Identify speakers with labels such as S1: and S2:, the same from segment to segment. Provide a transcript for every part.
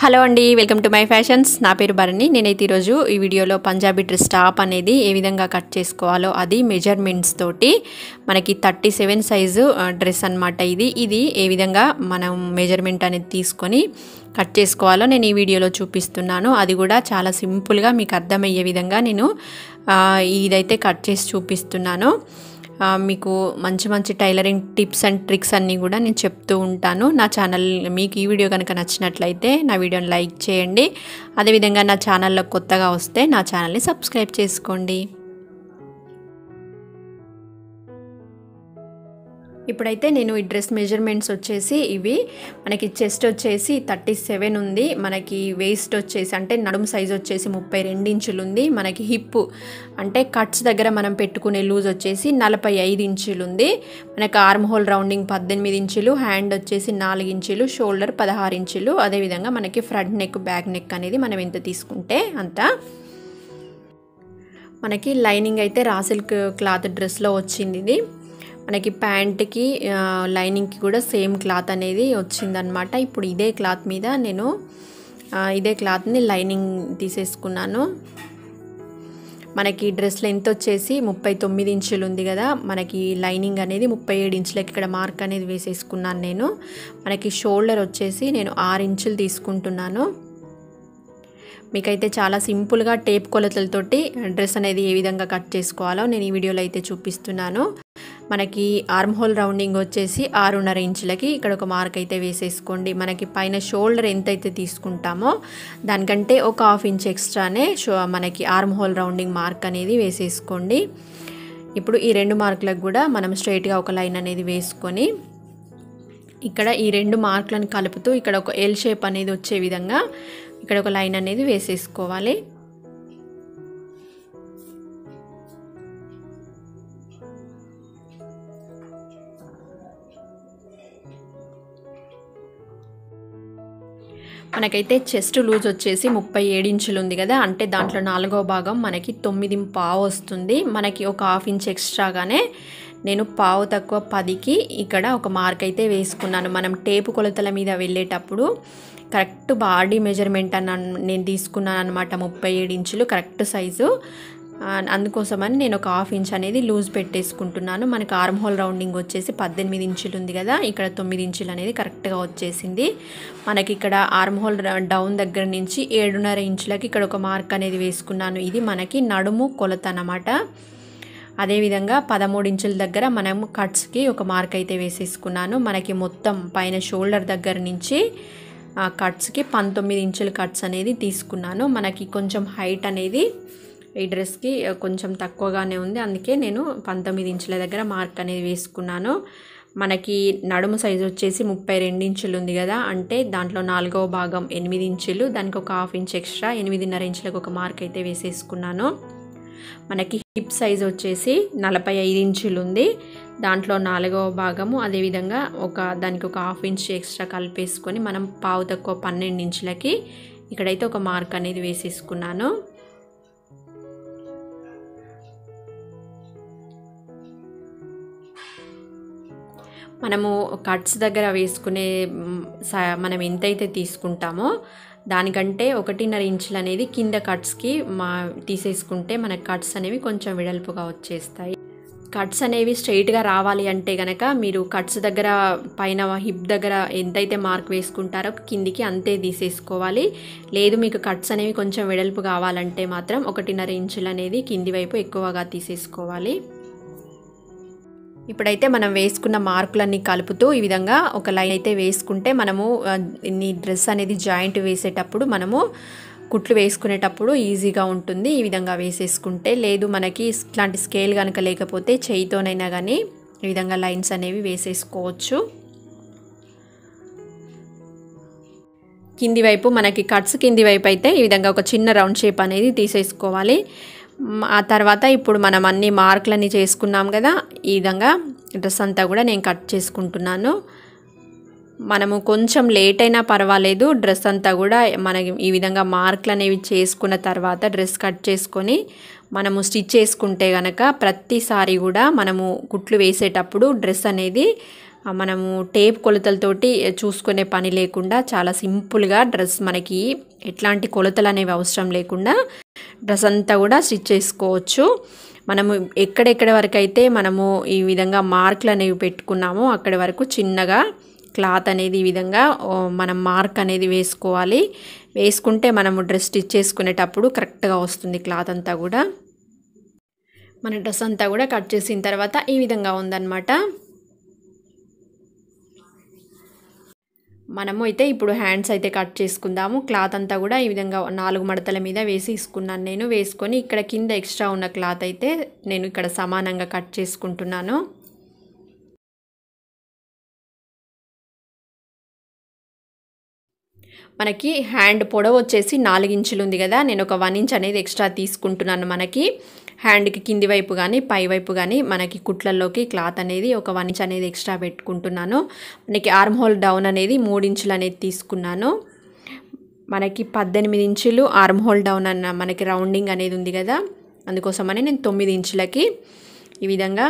S1: Hello అండి welcome to my fashions. నా పేరు భరణి. నేనైతే ఈరోజు ఈ వీడియోలో పంజాబీ డ్రెస్ టాప్ అనేది ఏ విధంగా కట్ చేసుకోవాలో అది మెజర్మెంట్స్ తోటి మనకి థర్టీ సెవెన్ సైజు డ్రెస్ అనమాట ఇది. ఇది ఏ విధంగా మనం మెజర్మెంట్ అనేది తీసుకొని కట్ చేసుకోవాలో నేను ఈ వీడియోలో చూపిస్తున్నాను. అది కూడా చాలా సింపుల్గా మీకు అర్థమయ్యే విధంగా నేను ఇదైతే కట్ చేసి చూపిస్తున్నాను. మీకు మంచి మంచి టైలరింగ్ టిప్స్ అండ్ ట్రిక్స్ అన్నీ కూడా నేను చెప్తూ ఉంటాను. నా ఛానల్ మీకు ఈ వీడియో కనుక నచ్చినట్లయితే నా వీడియోని లైక్ చేయండి. అదేవిధంగా నా ఛానల్లో కొత్తగా వస్తే నా ఛానల్ని సబ్స్క్రైబ్ చేసుకోండి. ఇప్పుడైతే నేను ఈ డ్రెస్ మెజర్మెంట్స్ వచ్చేసి ఇవి. మనకి చెస్ట్ వచ్చేసి థర్టీ సెవెన్ ఉంది. మనకి వేస్ట్ వచ్చేసి అంటే నడుము సైజ్ వచ్చేసి ముప్పై రెండు ఇంచులు ఉంది మనకి హిప్ అంటే కట్స్ దగ్గర మనం పెట్టుకునే లూజ్ వచ్చేసి నలభై ఐదు ఇంచులు ఉంది మనకి ఆర్మ్ హోల్ రౌండింగ్ పద్దెనిమిది ఇంచులు హ్యాండ్ వచ్చేసి నాలుగు ఇంచులు షోల్డర్ పదహారు ఇంచులు. అదేవిధంగా మనకి ఫ్రంట్ నెక్ బ్యాక్ నెక్ అనేది మనం ఎంత తీసుకుంటే అంత. మనకి లైనింగ్ అయితే రాసిల్క్ క్లాత్ డ్రెస్లో వచ్చింది ఇది. మనకి ప్యాంట్కి లైనింగ్కి కూడా సేమ్ క్లాత్ అనేది వచ్చిందనమాట ఇప్పుడు ఇదే క్లాత్ మీద నేను ఇదే క్లాత్ని లైనింగ్ తీసేసుకున్నాను. మనకి డ్రెస్ లెంత్ వచ్చేసి ముప్పై తొమ్మిది ఇంచులు ఉంది కదా మనకి లైనింగ్ అనేది ముప్పై ఏడు ఇంచులకి ఇక్కడ మార్క్ అనేది వేసేసుకున్నాను నేను. మనకి షోల్డర్ వచ్చేసి నేను ఆరు ఇంచులు తీసుకుంటున్నాను. మీకైతే చాలా సింపుల్గా టేప్ కొలతలతోటి డ్రెస్ అనేది ఏ విధంగా కట్ చేసుకోవాలో నేను ఈ వీడియోలో అయితే చూపిస్తున్నాను. మనకి ఆర్మ్ హోల్ రౌండింగ్ వచ్చేసి ఆరున్నర ఇంచులకి ఇక్కడ ఒక మార్క్ అయితే వేసేసుకోండి. మనకి పైన షోల్డర్ ఎంతైతే తీసుకుంటామో దానికంటే ఒక హాఫ్ ఇంచ్ ఎక్స్ట్రానే షో మనకి ఆర్మ్ హోల్ రౌండింగ్ మార్క్ అనేది వేసేసుకోండి. ఇప్పుడు ఈ రెండు మార్కులకు కూడా మనం స్ట్రైట్గా ఒక లైన్ అనేది వేసుకొని ఇక్కడ ఈ రెండు మార్కులను కలుపుతూ ఇక్కడ ఒక ఎల్ షేప్ అనేది వచ్చే విధంగా ఇక్కడ ఒక లైన్ అనేది వేసేసుకోవాలి. మనకైతే చెస్ట్ లూజ్ వచ్చేసి ముప్పై ఏడు ఇంచులు ఉంది కదా అంటే దాంట్లో నాలుగో భాగం మనకి తొమ్మిది పావు వస్తుంది. మనకి ఒక హాఫ్ ఇంచ్ ఎక్స్ట్రాగానే నేను పావు తక్కువ పదికి ఇక్కడ ఒక మార్క్ అయితే వేసుకున్నాను. మనం టేపు కొలతల మీద వెళ్ళేటప్పుడు కరెక్ట్ బాడీ మెజర్మెంట్ అని నేను తీసుకున్నాను అనమాట ముప్పై ఏడు ఇంచులు కరెక్ట్ సైజు. అందుకోసమని నేను ఒక హాఫ్ ఇంచ్ అనేది లూజ్ పెట్టేసుకుంటున్నాను. మనకి ఆర్మ్ హోల్ రౌండింగ్ వచ్చేసి పద్దెనిమిది ఇంచులు ఉంది కదా ఇక్కడ తొమ్మిది ఇంచులు అనేది కరెక్ట్గా వచ్చేసింది. మనకి ఇక్కడ ఆర్మ్ హోల్ డౌన్ దగ్గర నుంచి ఏడున్నర ఇంచులకి ఇక్కడ ఒక మార్క్ అనేది వేసుకున్నాను. ఇది మనకి నడుము కొలత అన్నమాట. అదేవిధంగా పదమూడు ఇంచుల దగ్గర మనం కట్స్కి ఒక మార్క్ అయితే వేసేసుకున్నాను. మనకి మొత్తం పైన షోల్డర్ దగ్గర నుంచి కట్స్కి పంతొమ్మిది ఇంచుల కట్స్ అనేది తీసుకున్నాను. మనకి కొంచెం హైట్ అనేది ఈ డ్రెస్కి కొంచెం తక్కువగానే ఉంది. అందుకే నేను పంతొమ్మిది ఇంచుల దగ్గర మార్క్ అనేది వేసుకున్నాను. మనకి నడుము సైజు వచ్చేసి ముప్పై రెండు ఇంచులు ఉంది కదా అంటే దాంట్లో నాలుగవ భాగం ఎనిమిది ఇంచులు దానికి ఒక హాఫ్ ఇంచ్ ఎక్స్ట్రా ఎనిమిదిన్నర ఇంచులకు ఒక మార్క్ అయితే వేసేసుకున్నాను. మనకి హిప్ సైజ్ వచ్చేసి నలభై ఐదు ఇంచులు ఉంది. దాంట్లో నాలుగవ భాగము అదేవిధంగా ఒక దానికి ఒక హాఫ్ ఇంచ్ ఎక్స్ట్రా కలిపేసుకొని మనం పావు తక్కువ పన్నెండు ఇంచులకి ఇక్కడైతే ఒక మార్క్ అనేది వేసేసుకున్నాను. మనము కట్స్ దగ్గర వేసుకునే మనం ఎంతైతే తీసుకుంటామో దానికంటే ఒకటిన్నర ఇంచులు అనేది కింద కట్స్కి మా తీసేసుకుంటే మన కట్స్ అనేవి కొంచెం వెడల్పుగా వచ్చేస్తాయి. కట్స్ అనేవి స్ట్రైట్గా రావాలి అంటే కనుక మీరు కట్స్ దగ్గర పైన హిప్ దగ్గర ఎంతైతే మార్క్ వేసుకుంటారో కిందికి అంతే తీసేసుకోవాలి. లేదు మీకు కట్స్ అనేవి కొంచెం వెడల్పు కావాలంటే మాత్రం ఒకటిన్నర ఇంచులు అనేది కింది వైపు ఎక్కువగా తీసేసుకోవాలి. ఇప్పుడైతే మనం వేసుకున్న మార్కులన్నీ కలుపుతూ ఈ విధంగా ఒక లైన్ అయితే వేసుకుంటే మనము నీ ఈ డ్రెస్ అనేది జాయింట్ వేసేటప్పుడు మనము కుట్లు వేసుకునేటప్పుడు ఈజీగా ఉంటుంది ఈ విధంగా వేసేసుకుంటే. లేదు మనకి ఇట్లాంటి స్కేల్ కనుక లేకపోతే చేయితోనైనా కానీ ఈ విధంగా లైన్స్ అనేవి వేసేసుకోవచ్చు. కింది వైపు మనకి కట్స్ కింది వైపు అయితే ఈ విధంగా ఒక చిన్న రౌండ్ షేప్ అనేది తీసేసుకోవాలి. ఆ తర్వాత ఇప్పుడు మనం అన్ని మార్కులన్నీ చేసుకున్నాం కదా ఈ విధంగా డ్రెస్ అంతా కూడా నేను కట్ చేసుకుంటున్నాను. మనము కొంచెం లేట్ అయినా పర్వాలేదు డ్రెస్ అంతా కూడా మనకి ఈ విధంగా మార్కులు అనేవి చేసుకున్న తర్వాత డ్రెస్ కట్ చేసుకొని మనము స్టిచ్ చేసుకుంటే కనుక ప్రతిసారి కూడా మనము కుట్లు వేసేటప్పుడు డ్రెస్ అనేది మనము టేప్ కొలతలతోటి చూసుకునే పని లేకుండా చాలా సింపుల్గా డ్రెస్ మనకి ఎట్లాంటి కొలతలు అనేవి అవసరం లేకుండా డ్రెస్ అంతా కూడా స్టిచ్ చేసుకోవచ్చు. మనము ఎక్కడెక్కడ వరకు అయితే మనము ఈ విధంగా మార్కులు అనేవి పెట్టుకున్నామో అక్కడి వరకు చిన్నగా క్లాత్ అనేది ఈ విధంగా మనం మార్క్ అనేది వేసుకోవాలి. వేసుకుంటే మనము డ్రెస్ స్టిచ్ చేసుకునేటప్పుడు కరెక్ట్గా వస్తుంది క్లాత్ అంతా కూడా. మన డ్రెస్ అంతా కూడా కట్ చేసిన తర్వాత ఈ విధంగా ఉందన్నమాట. మనము అయితే ఇప్పుడు హ్యాండ్స్ అయితే కట్ చేసుకుందాము. క్లాత్ అంతా కూడా ఈ విధంగా నాలుగు మడతల మీద వేసేసుకున్నాను నేను. వేసుకొని ఇక్కడ కింద ఎక్స్ట్రా ఉన్న క్లాత్ అయితే నేను ఇక్కడ సమానంగా కట్ చేసుకుంటున్నాను. మనకి హ్యాండ్ పొడవు వచ్చేసి నాలుగు ఇంచులు ఉంది కదా. నేను ఒక వన్ ఇంచ్ అనేది ఎక్స్ట్రా తీసుకుంటున్నాను మనకి. హ్యాండ్కి కింది వైపు కానీ పై వైపు కానీ మనకి కుట్లల్లోకి క్లాత్ అనేది ఒక వన్ ఇంచ్ అనేది ఎక్స్ట్రా పెట్టుకుంటున్నాను. మనకి ఆర్మ్ హోల్ డౌన్ అనేది మూడు ఇంచులు అనేది తీసుకున్నాను. మనకి పద్దెనిమిది ఇంచులు ఆర్మ్ హోల్ డౌన్ అన్న మనకి రౌండింగ్ అనేది ఉంది కదా అందుకోసమని నేను తొమ్మిది ఇంచులకి ఈ విధంగా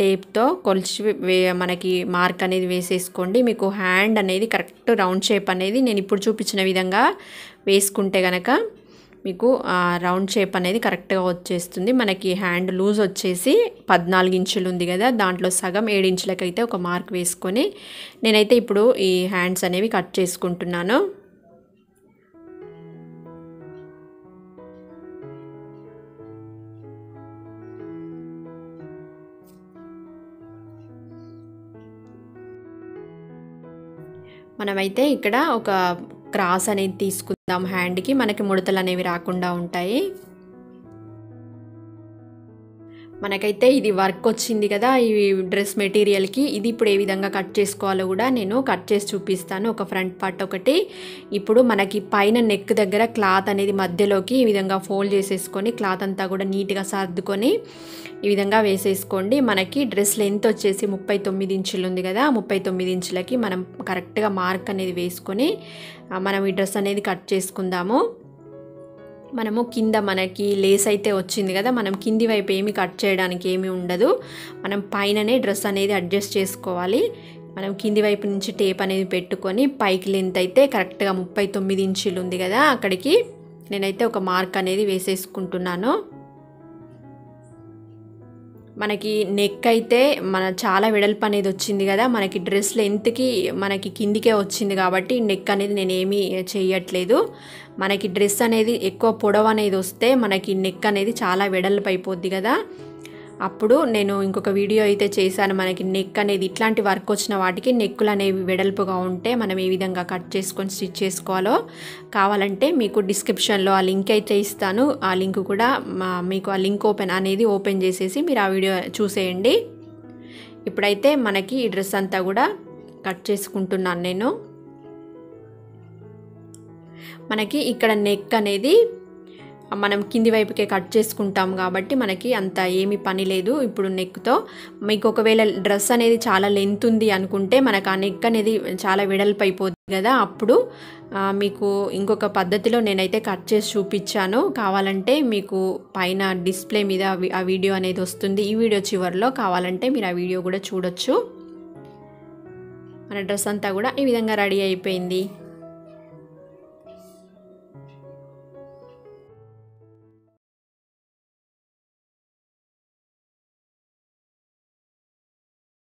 S1: టేప్తో కొలిచి వే మనకి మార్క్ అనేది వేసేసుకోండి. మీకు హ్యాండ్ అనేది కరెక్ట్ రౌండ్ షేప్ అనేది నేను ఇప్పుడు చూపించిన విధంగా వేసుకుంటే కనుక మీకు రౌండ్ షేప్ అనేది కరెక్ట్గా వచ్చేస్తుంది. మనకి హ్యాండ్ లూజ్ వచ్చేసి పద్నాలుగు ఇంచులు ఉంది కదా దాంట్లో సగం ఏడు ఇంచులకైతే ఒక మార్క్ వేసుకొని నేనైతే ఇప్పుడు ఈ హ్యాండ్స్ అనేవి కట్ చేసుకుంటున్నాను. మనమైతే ఇక్కడ ఒక క్రాస్ అనేది తీసుకుందాం హ్యాండ్కి. మనకి ముడతలు అనేవి రాకుండా ఉంటాయి. మనకైతే ఇది వర్క్ వచ్చింది కదా ఈ డ్రెస్ మెటీరియల్కి ఇది ఇప్పుడు ఏ విధంగా కట్ చేసుకోవాలో కూడా నేను కట్ చేసి చూపిస్తాను. ఒక ఫ్రంట్ పార్ట్ ఒకటి. ఇప్పుడు మనకి పైన నెక్ దగ్గర క్లాత్ అనేది మధ్యలోకి ఈ విధంగా ఫోల్డ్ చేసేసుకొని క్లాత్ అంతా కూడా నీట్గా సర్దుకొని ఈ విధంగా వేసేసుకోండి. మనకి డ్రెస్ లెంత్ వచ్చేసి ముప్పై తొమ్మిది ఇంచులు ఉంది కదా ముప్పై తొమ్మిది ఇంచులకి మనం కరెక్ట్గా మార్క్ అనేది వేసుకొని మనం ఈ డ్రెస్ అనేది కట్ చేసుకుందాము. మనము కింద మనకి లేస్ అయితే వచ్చింది కదా మనం కింది వైపు ఏమి కట్ చేయడానికి ఏమి ఉండదు. మనం పైననే డ్రెస్ అనేది అడ్జస్ట్ చేసుకోవాలి. మనం కింది వైపు నుంచి టేప్ అనేది పెట్టుకొని పైకి లెంత్ అయితే కరెక్ట్గా ముప్పై తొమ్మిది ఇంచులు ఉంది కదా అక్కడికి నేనైతే ఒక మార్క్ అనేది వేసేసుకుంటున్నాను. మనకి నెక్ అయితే మన చాలా వెడల్పు అనేది వచ్చింది కదా మనకి డ్రెస్ లెంత్కి మనకి కిందికే వచ్చింది కాబట్టి నెక్ అనేది నేను ఏమీ చేయట్లేదు. మనకి డ్రెస్ అనేది ఎక్కువ పొడవు అనేది వస్తే మనకి నెక్ అనేది చాలా వెడల్పు అయిపోద్ది కదా. అప్పుడు నేను ఇంకొక వీడియో అయితే చేశాను. మనకి నెక్ అనేది ఇట్లాంటి వర్క్ వచ్చిన వాటికి నెక్కులు అనేవి వెడల్పుగా ఉంటే మనం ఏ విధంగా కట్ చేసుకొని స్టిచ్ చేసుకోవాలో కావాలంటే మీకు డిస్క్రిప్షన్లో ఆ లింక్ అయితే ఇస్తాను. ఆ లింక్ కూడా మీకు ఆ లింక్ ఓపెన్ అనేది ఓపెన్ చేసేసి మీరు ఆ వీడియో చూసేయండి. ఇప్పుడైతే మనకి ఈ డ్రెస్ అంతా కూడా కట్ చేసుకుంటున్నాను నేను. మనకి ఇక్కడ నెక్ అనేది మనం కింది వైపుకే కట్ చేసుకుంటాం కాబట్టి మనకి అంత ఏమీ పని లేదు. ఇప్పుడు నెక్తో మీకు ఒకవేళ డ్రెస్ అనేది చాలా లెంత్ ఉంది అనుకుంటే మనకు ఆ నెక్ అనేది చాలా వెడల్పు అయిపోతుంది కదా. అప్పుడు మీకు ఇంకొక పద్ధతిలో నేనైతే కట్ చేసి చూపించాను. కావాలంటే మీకు పైన డిస్ప్లే మీద ఆ వీడియో అనేది వస్తుంది. ఈ వీడియో చివరిలో కావాలంటే మీరు ఆ వీడియో కూడా చూడొచ్చు. మన డ్రెస్ అంతా కూడా ఈ విధంగా రెడీ అయిపోయింది.